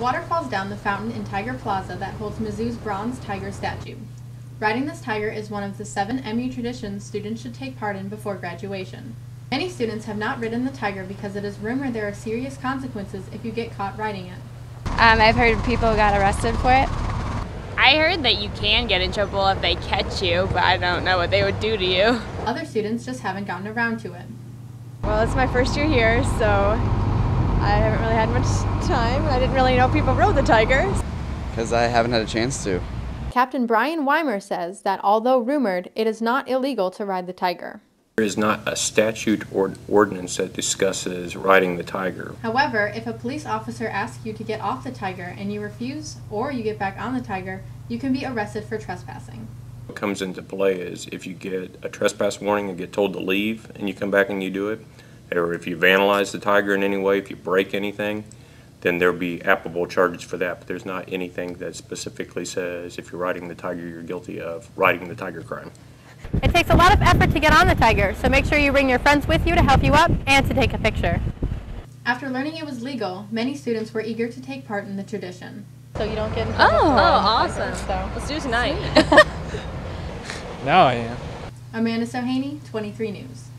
water falls down the fountain in Tiger Plaza that holds Mizzou's bronze tiger statue. Riding this tiger is one of the seven MU traditions students should take part in before graduation. Many students have not ridden the tiger because it is rumored there are serious consequences if you get caught riding it. Um, I've heard people got arrested for it. I heard that you can get in trouble if they catch you, but I don't know what they would do to you. Other students just haven't gotten around to it. Well, it's my first year here, so I haven't really had much time. I didn't really know people rode the Tiger. Because I haven't had a chance to. Captain Brian Weimer says that although rumored, it is not illegal to ride the tiger. There is not a statute or ordinance that discusses riding the tiger. However, if a police officer asks you to get off the tiger and you refuse, or you get back on the tiger, you can be arrested for trespassing. What comes into play is if you get a trespass warning and get told to leave and you come back and you do it, or if you vandalize the tiger in any way, if you break anything, then there'll be applicable charges for that. But there's not anything that specifically says if you're riding the tiger, you're guilty of riding the tiger crime. It takes a lot of effort to get on the tiger, so make sure you bring your friends with you to help you up and to take a picture. After learning it was legal, many students were eager to take part in the tradition. So you don't get in trouble. Oh, trouble. Oh, awesome. So. Let's do it tonight. Now I am. Amanda Sohaney, 23 News.